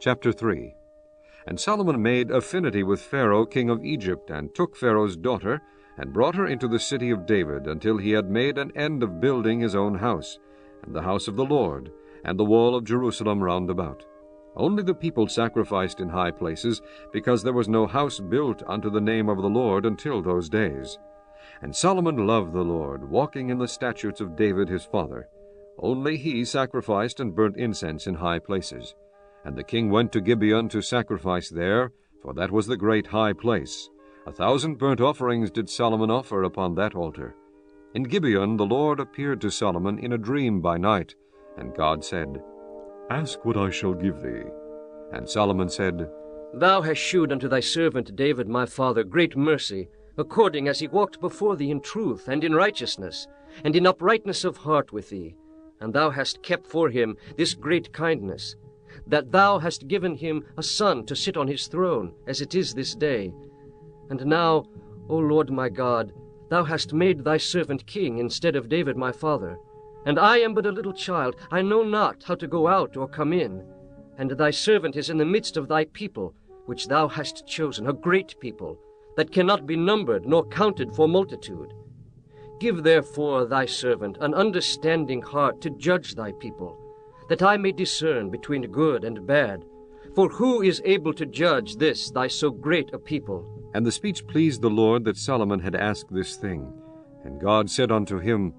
Chapter 3 And Solomon made affinity with Pharaoh king of Egypt, and took Pharaoh's daughter, and brought her into the city of David, until he had made an end of building his own house, and the house of the Lord, and the wall of Jerusalem round about. Only the people sacrificed in high places, because there was no house built unto the name of the Lord until those days. And Solomon loved the Lord, walking in the statutes of David his father. Only he sacrificed and burnt incense in high places. And the king went to Gibeon to sacrifice there, for that was the great high place. A thousand burnt offerings did Solomon offer upon that altar. In Gibeon the Lord appeared to Solomon in a dream by night, and God said, Ask what I shall give thee. And Solomon said, Thou hast shewed unto thy servant David my father great mercy, according as he walked before thee in truth and in righteousness, and in uprightness of heart with thee. And thou hast kept for him this great kindness, that thou hast given him a son to sit on his throne, as it is this day. And now, O Lord my God, thou hast made thy servant king instead of David my father. And I am but a little child, I know not how to go out or come in. And thy servant is in the midst of thy people, which thou hast chosen, a great people, that cannot be numbered nor counted for multitude. Give therefore thy servant an understanding heart to judge thy people, that I may discern between good and bad. For who is able to judge this thy so great a people? And the speech pleased the Lord that Solomon had asked this thing. And God said unto him,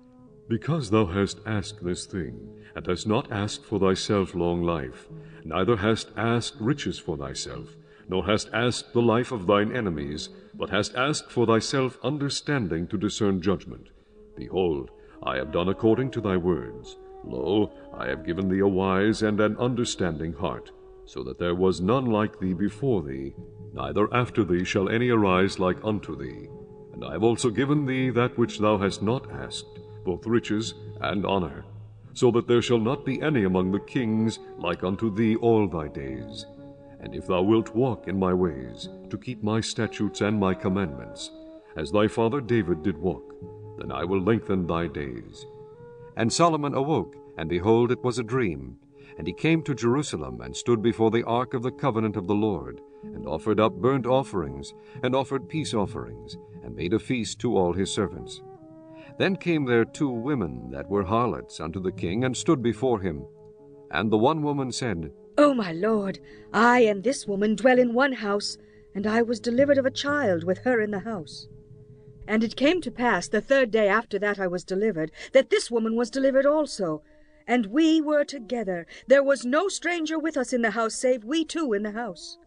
Because thou hast asked this thing, and hast not asked for thyself long life, neither hast asked riches for thyself, nor hast asked the life of thine enemies, but hast asked for thyself understanding to discern judgment. Behold, I have done according to thy words. Lo, I have given thee a wise and an understanding heart, so that there was none like thee before thee, neither after thee shall any arise like unto thee. And I have also given thee that which thou hast not asked, both riches and honor, so that there shall not be any among the kings like unto thee all thy days. And if thou wilt walk in my ways, to keep my statutes and my commandments, as thy father David did walk, then I will lengthen thy days. And Solomon awoke, and behold, it was a dream. And he came to Jerusalem, and stood before the ark of the covenant of the Lord, and offered up burnt offerings, and offered peace offerings, and made a feast to all his servants. Then came there two women that were harlots unto the king, and stood before him. And the one woman said, O my lord, I and this woman dwell in one house, and I was delivered of a child with her in the house. And it came to pass the third day after that I was delivered, that this woman was delivered also. And we were together. There was no stranger with us in the house, save we two in the house.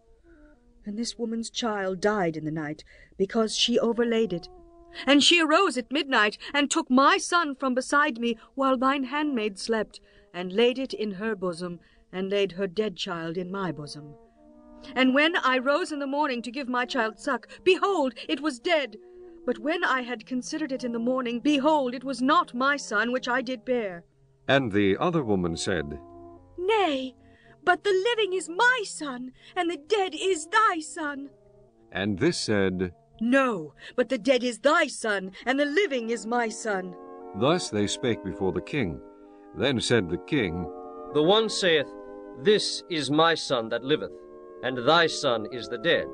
And this woman's child died in the night, because she overlaid it. And she arose at midnight, and took my son from beside me, while thine handmaid slept, and laid it in her bosom, and laid her dead child in my bosom. And when I rose in the morning to give my child suck, behold, it was dead. But when I had considered it in the morning, behold, it was not my son which I did bear. And the other woman said, Nay, but the living is my son, and the dead is thy son. And this said, No, but the dead is thy son, and the living is my son. Thus they spake before the king. Then said the king, The one saith, This is my son that liveth, and thy son is the dead.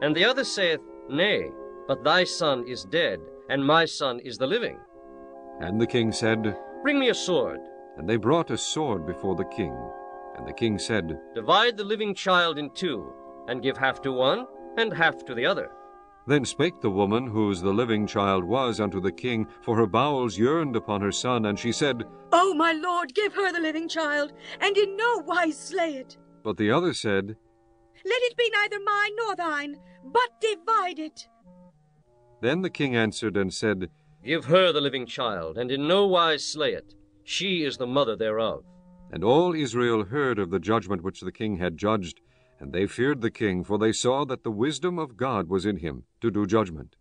And the other saith, Nay, but thy son is dead, and my son is the living. And the king said, Bring me a sword. And they brought a sword before the king. And the king said, Divide the living child in two, and give half to one, and half to the other. Then spake the woman whose the living child was unto the king, for her bowels yearned upon her son, and she said, O my lord, give her the living child, and in no wise slay it. But the other said, Let it be neither mine nor thine, but divide it. Then the king answered and said, Give her the living child, and in no wise slay it. She is the mother thereof. And all Israel heard of the judgment which the king had judged, and they feared the king, for they saw that the wisdom of God was in him to do judgment.